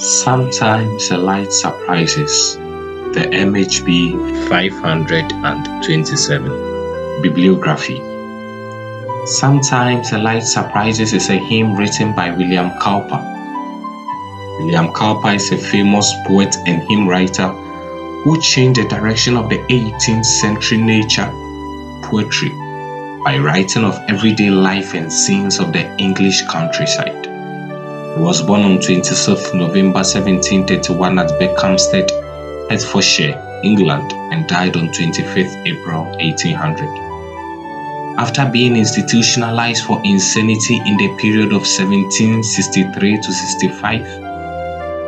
Sometimes a light surprises. The MHB 527 Bibliography Sometimes a light surprises is a hymn written by William Cowper. William Cowper is a famous poet and hymn writer who changed the direction of the 18th century nature poetry by writing of everyday life and scenes of the English countryside. Was born on 26th November 1731 at Berkhamsted, Hertfordshire, England, and died on 25th April 1800. After being institutionalized for insanity in the period of 1763 to 65,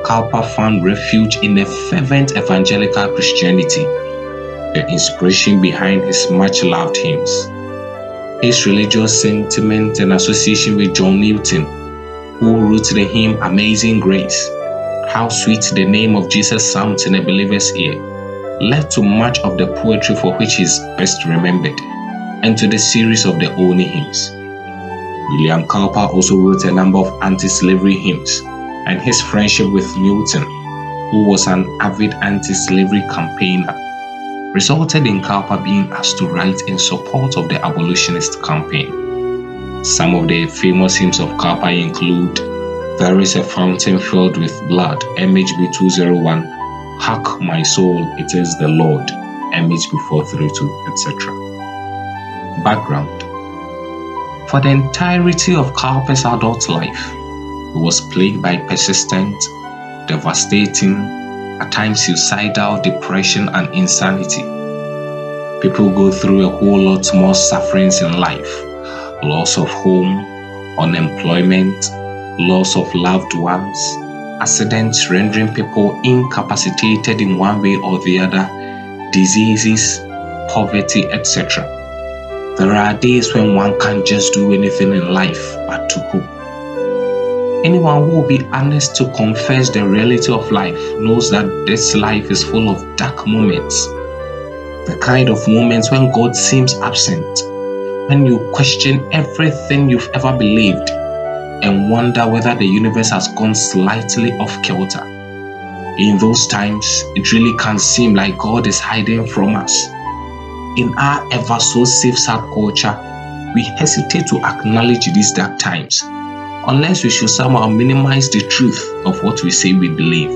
Cowper found refuge in a fervent evangelical Christianity, the inspiration behind his much loved hymns. His religious sentiment and association with John Newton who wrote the hymn Amazing Grace, How Sweet the Name of Jesus Sounds in a Believer's Ear, led to much of the poetry for which he is best remembered, and to the series of the Olney hymns. William Cowper also wrote a number of anti slavery hymns, and his friendship with Newton, who was an avid anti slavery campaigner, resulted in Cowper being asked to write in support of the abolitionist campaign. Some of the famous hymns of Cowper include There is a Fountain Filled with Blood, MHB 201, Hark My Soul, It is the Lord, MHB 432, etc. Background For the entirety of Cowper's adult life, he was plagued by persistent, devastating, at times suicidal depression and insanity. People go through a whole lot more sufferings in life loss of home, unemployment, loss of loved ones, accidents rendering people incapacitated in one way or the other, diseases, poverty, etc. There are days when one can't just do anything in life but to hope. Anyone who will be honest to confess the reality of life knows that this life is full of dark moments. The kind of moments when God seems absent when you question everything you've ever believed and wonder whether the universe has gone slightly off kilter. In those times, it really can seem like God is hiding from us. In our ever so safe sad culture, we hesitate to acknowledge these dark times unless we should somehow minimize the truth of what we say we believe.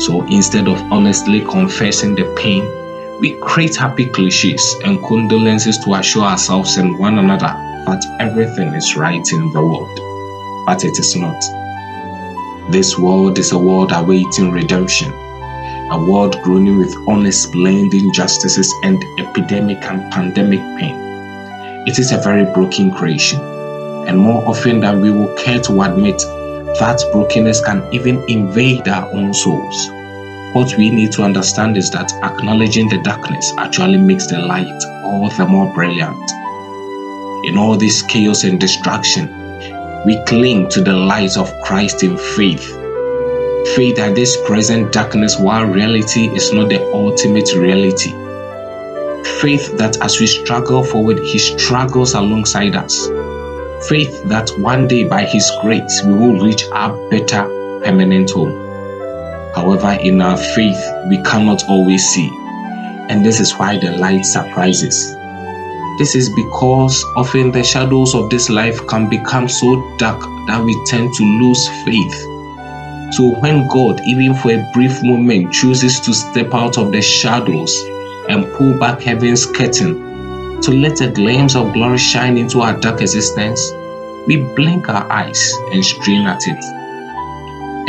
So instead of honestly confessing the pain we create happy cliches and condolences to assure ourselves and one another that everything is right in the world. But it is not. This world is a world awaiting redemption, a world groaning with blind injustices and epidemic and pandemic pain. It is a very broken creation, and more often than we will care to admit, that brokenness can even invade our own souls. What we need to understand is that acknowledging the darkness actually makes the light all the more brilliant. In all this chaos and distraction, we cling to the light of Christ in faith. Faith that this present darkness, while reality is not the ultimate reality. Faith that as we struggle forward, He struggles alongside us. Faith that one day, by His grace, we will reach our better permanent home. However, in our faith, we cannot always see. And this is why the light surprises. This is because often the shadows of this life can become so dark that we tend to lose faith. So when God, even for a brief moment, chooses to step out of the shadows and pull back heaven's curtain to let a glimpse of glory shine into our dark existence, we blink our eyes and strain at it.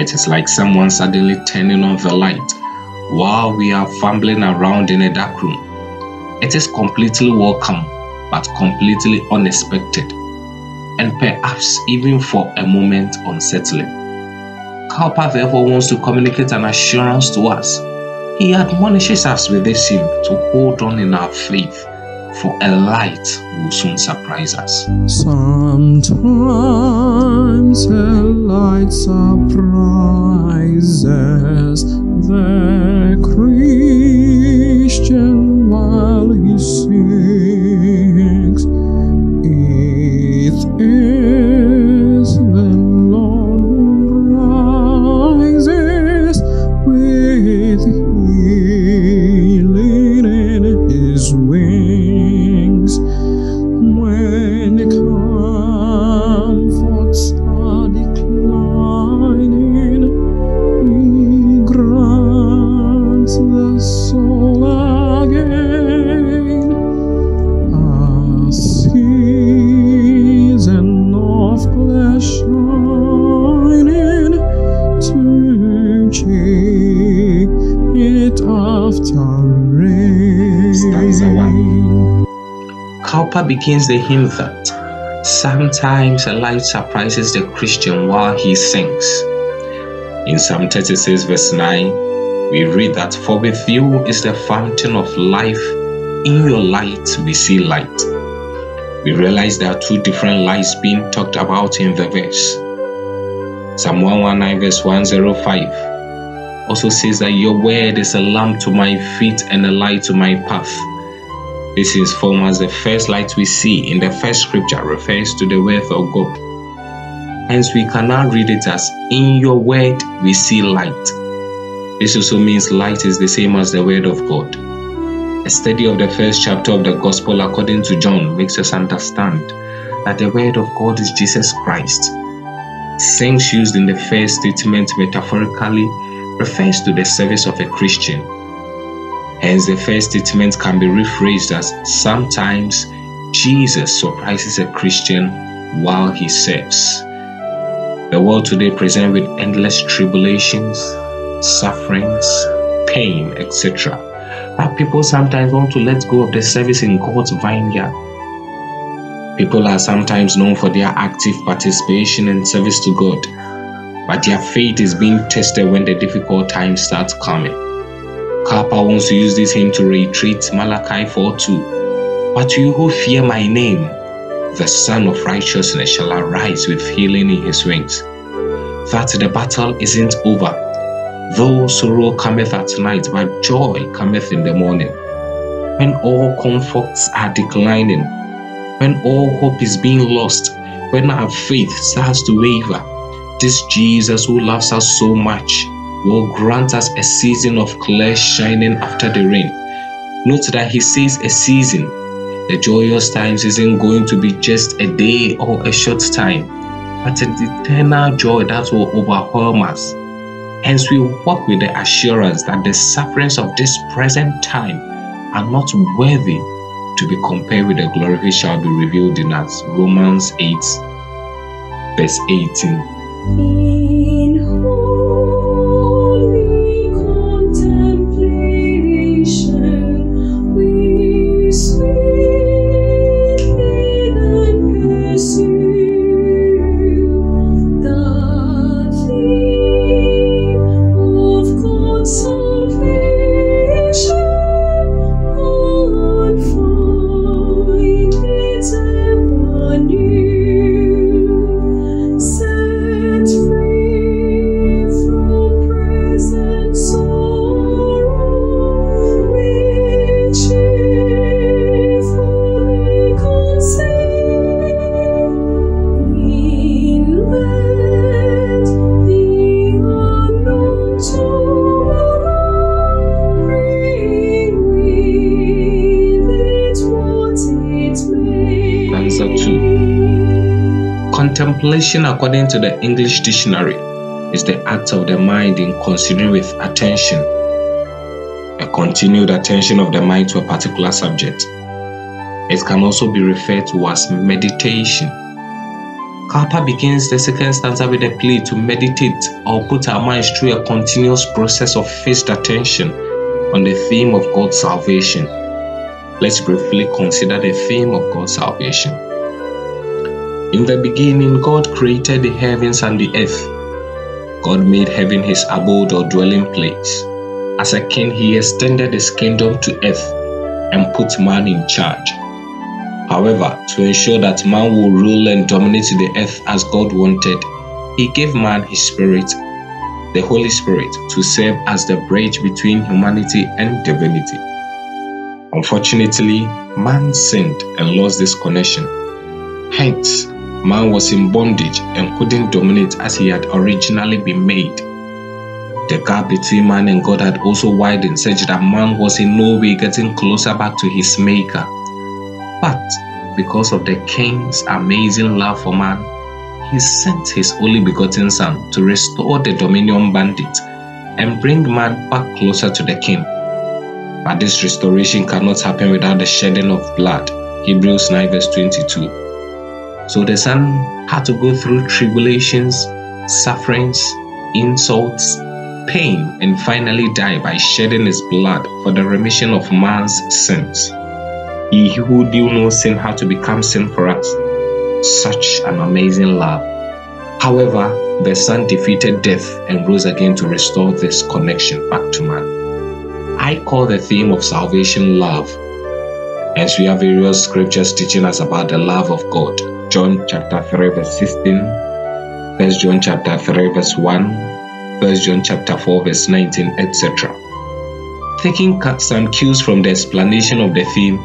It is like someone suddenly turning on the light while we are fumbling around in a dark room. It is completely welcome, but completely unexpected, and perhaps even for a moment unsettling. Cowper therefore wants to communicate an assurance to us. He admonishes us with this hymn to hold on in our faith, for a light will soon surprise us. Sometimes a light surprises the Christian begins the hymn that sometimes a light surprises the Christian while he sings. In Psalm 36, verse 9, we read that, For with you is the fountain of life, in your light we see light. We realize there are two different lights being talked about in the verse. Psalm 119, verse 105 also says that your word is a lamp to my feet and a light to my path. This is formed as the first light we see in the first scripture refers to the word of God. Hence, we can now read it as in your word we see light. This also means light is the same as the word of God. A study of the first chapter of the Gospel according to John makes us understand that the word of God is Jesus Christ. Things used in the first statement metaphorically refers to the service of a Christian Hence, the first statement can be rephrased as sometimes Jesus surprises a Christian while he serves. The world today presents with endless tribulations, sufferings, pain, etc. But people sometimes want to let go of the service in God's vineyard. People are sometimes known for their active participation and service to God, but their faith is being tested when the difficult times start coming. Cowper wants to use this hymn to reiterate Malachi 4:2. But you who fear my name, the Sun of Righteousness shall arise with healing in his wings. That the battle isn't over. Though sorrow cometh at night, but joy cometh in the morning. When all comforts are declining, when all hope is being lost, when our faith starts to waver, this Jesus who loves us so much will grant us a season of clear shining after the rain. Note that he says a season. The joyous times isn't going to be just a day or a short time, but an eternal joy that will overwhelm us. Hence, we walk with the assurance that the sufferings of this present time are not worthy to be compared with the glory which shall be revealed in us. Romans 8, verse 18. Contemplation, according to the English dictionary, is the act of the mind in considering with attention, a continued attention of the mind to a particular subject. It can also be referred to as meditation. Cowper begins the second stanza with a plea to meditate or put our minds through a continuous process of fixed attention on the theme of God's salvation. Let's briefly consider the theme of God's salvation. In the beginning, God created the heavens and the earth. God made heaven his abode or dwelling place. As a king, he extended his kingdom to earth and put man in charge. However, to ensure that man will rule and dominate the earth as God wanted, he gave man his spirit, the Holy Spirit, to serve as the bridge between humanity and divinity. Unfortunately, man sinned and lost this connection. Hence, man was in bondage and couldn't dominate as he had originally been made. The gap between man and God had also widened such that man was in no way getting closer back to his maker. But because of the king's amazing love for man, he sent his only begotten son to restore the dominion bandit and bring man back closer to the king. But this restoration cannot happen without the shedding of blood. Hebrews 9 verse 22. So the son had to go through tribulations, sufferings, insults, pain, and finally die by shedding his blood for the remission of man's sins. He who knew no sin had to become sin for us. Such an amazing love. However, the Son defeated death and rose again to restore this connection back to man. I call the theme of salvation love. As we have various scriptures teaching us about the love of God. John chapter 3, verse 16, 1 John chapter 3, verse 1, 1 John chapter 4, verse 19, etc. Taking some cues from the explanation of the theme,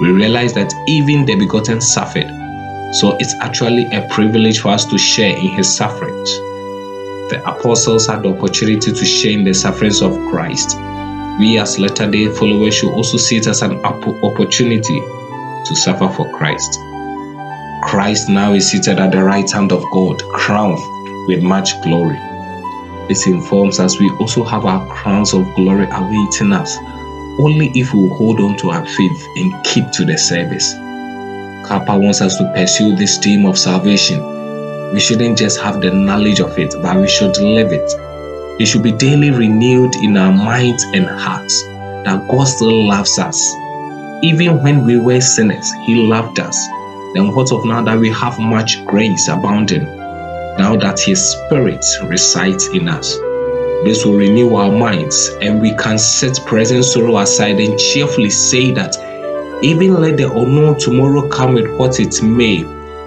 we realize that even the begotten suffered so it's actually a privilege for us to share in his sufferings. The apostles had the opportunity to share in the sufferings of Christ. We, as latter day followers, should also see it as an opportunity to suffer for Christ. Christ now is seated at the right hand of God, crowned with much glory. This informs us we also have our crowns of glory awaiting us, only if we hold on to our faith and keep to the service. Cowper wants us to pursue this theme of salvation. We shouldn't just have the knowledge of it, but we should live it. It should be daily renewed in our minds and hearts that God still loves us. Even when we were sinners, He loved us. Then what of now that we have much grace abounding? Now that His Spirit resides in us. This will renew our minds and we can set present sorrow aside and cheerfully say that even let the unknown tomorrow come with what it may,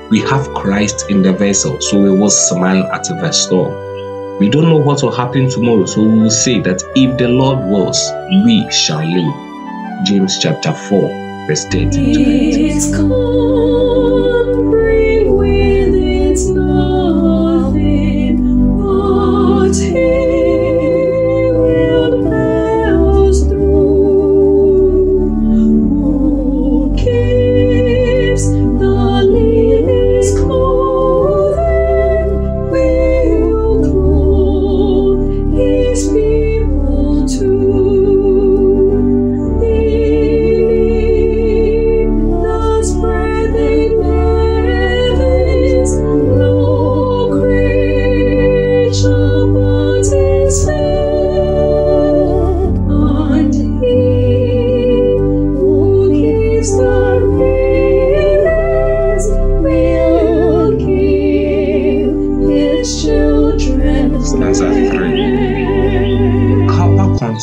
we have Christ in the vessel, so we will smile at the storm. We don't know what will happen tomorrow, so we will say that if the Lord wills, we shall live. James chapter 4, verse 13 to 19. snow.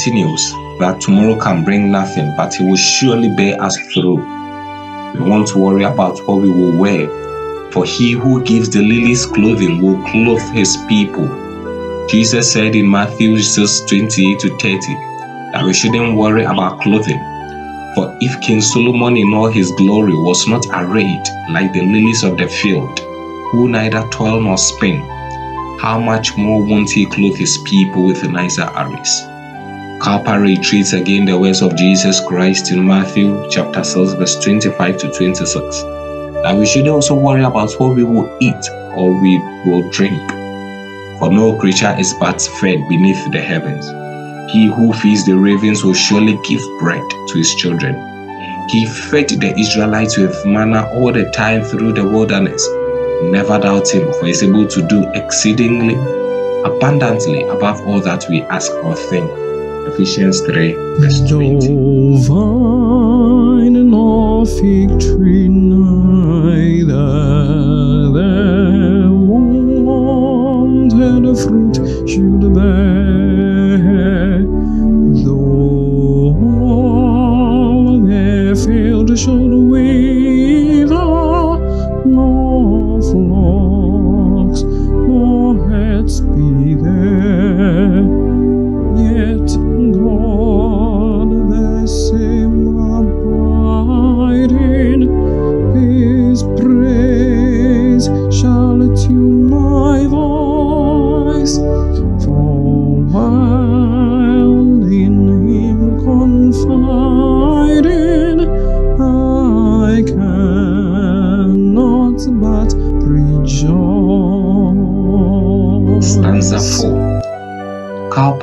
Continues that tomorrow can bring nothing, but He will surely bear us through. We won't worry about what we will wear, for He who gives the lilies clothing will clothe His people. Jesus said in Matthew 6 28 to 30 that we shouldn't worry about clothing. For if King Solomon in all his glory was not arrayed like the lilies of the field, who neither toil nor spin, how much more won't he clothe his people with nicer arrays? Cowper reiterates again the words of Jesus Christ in Matthew chapter 6, verse 25 to 26. That we should also worry about what we will eat or we will drink. For no creature is but fed beneath the heavens. He who feeds the ravens will surely give bread to his children. He fed the Israelites with manna all the time through the wilderness. Never doubt him, for he is able to do exceedingly abundantly above all that we ask or think. Ephesians 3, verse 20. No vine nor fig tree, neither there wanted fruit should bear,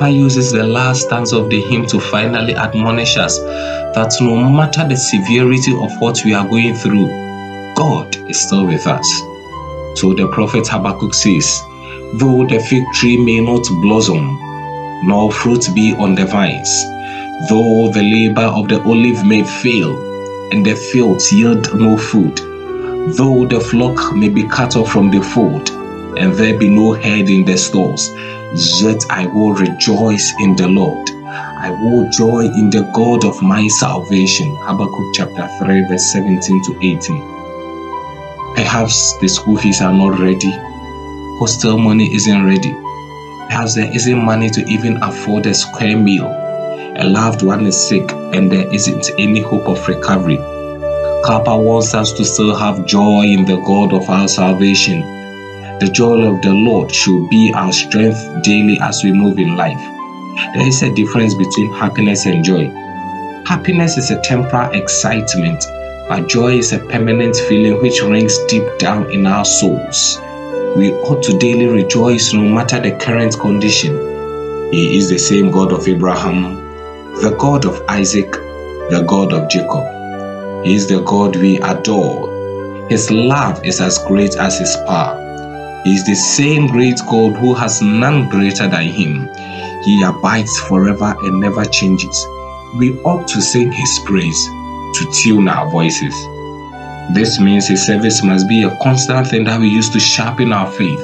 Cowper uses the last stanza of the hymn to finally admonish us that no matter the severity of what we are going through, God is still with us. So the prophet Habakkuk says, Though the fig tree may not blossom, nor fruit be on the vines, though the labor of the olive may fail, and the fields yield no food, though the flock may be cut off from the fold, and there be no head in the stalls, yet I will rejoice in the Lord. I will joy in the God of my salvation. Habakkuk chapter 3, verse 17 to 18. Perhaps the school fees are not ready, hostel money isn't ready, perhaps there isn't money to even afford a square meal, a loved one is sick, and there isn't any hope of recovery. Cowper wants us to still have joy in the God of our salvation. The joy of the Lord should be our strength daily as we move in life. There is a difference between happiness and joy. Happiness is a temporal excitement, but joy is a permanent feeling which rings deep down in our souls. We ought to daily rejoice no matter the current condition. He is the same God of Abraham, the God of Isaac, the God of Jacob. He is the God we adore. His love is as great as his power. He is the same great God who has none greater than him. He abides forever and never changes. We ought to sing His praise, to tune our voices. This means His service must be a constant thing that we use to sharpen our faith.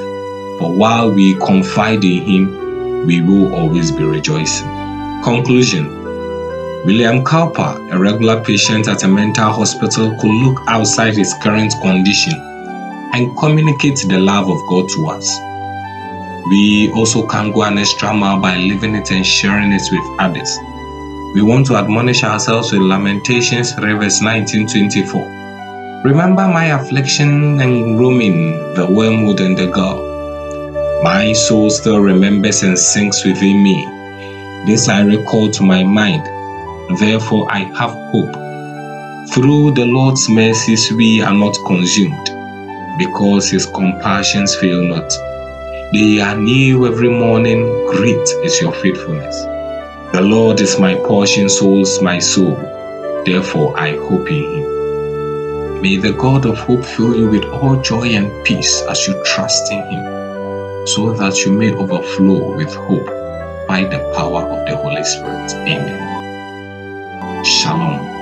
For while we confide in Him, we will always be rejoicing. Conclusion William Cowper, a regular patient at a mental hospital, could look outside his current condition and communicate the love of God to us. We also can go an extra mile by living it and sharing it with others. We want to admonish ourselves with Lamentations 3 verse 19 24. Remember my affliction and roaming, the wormwood and the gall. My soul still remembers and sinks within me. This I recall to my mind. Therefore I have hope. Through the Lord's mercies we are not consumed, because his compassions fail not. They are new every morning. Great is your faithfulness. The Lord is my portion, souls my soul. Therefore, I hope in him. May the God of hope fill you with all joy and peace as you trust in him, so that you may overflow with hope by the power of the Holy Spirit. Amen. Shalom.